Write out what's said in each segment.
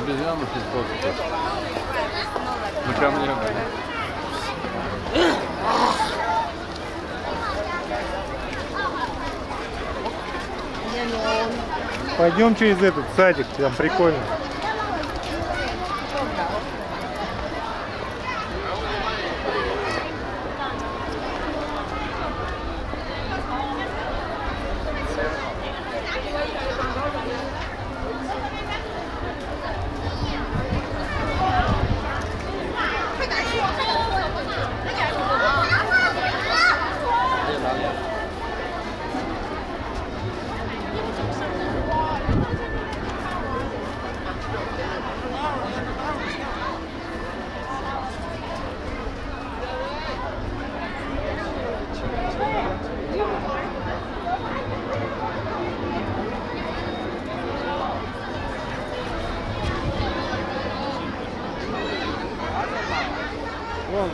Обезьяну физкультуру. На камнях. Пойдем через этот садик, там прикольно. он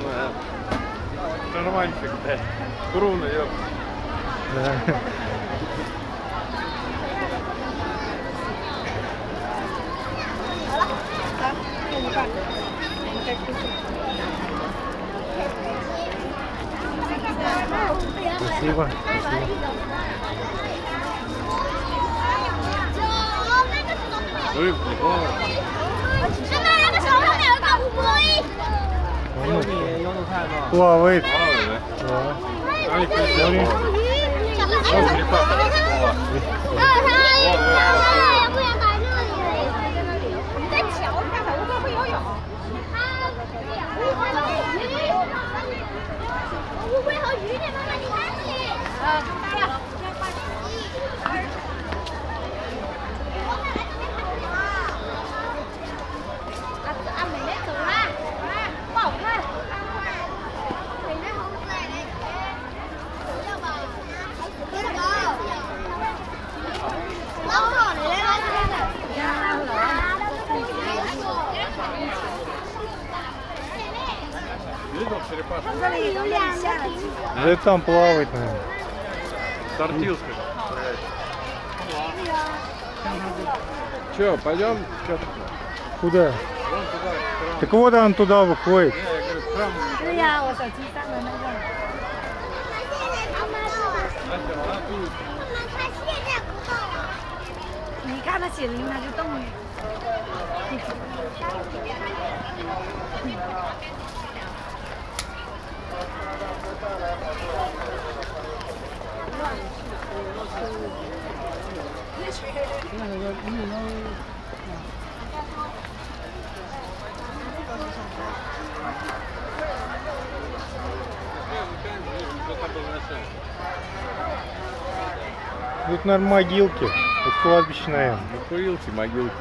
карманчик, да. Трун, ёп. Да. Спасибо. Спасибо. Рыбки, 哇，喂！черепашка. Да там плавать, наверное. Тортилка. Че, пойдем? Че? Куда? Вон туда, так вот он туда выходит. Не, Тут наверное, могилки. Это кладбищная. Ну, могилки.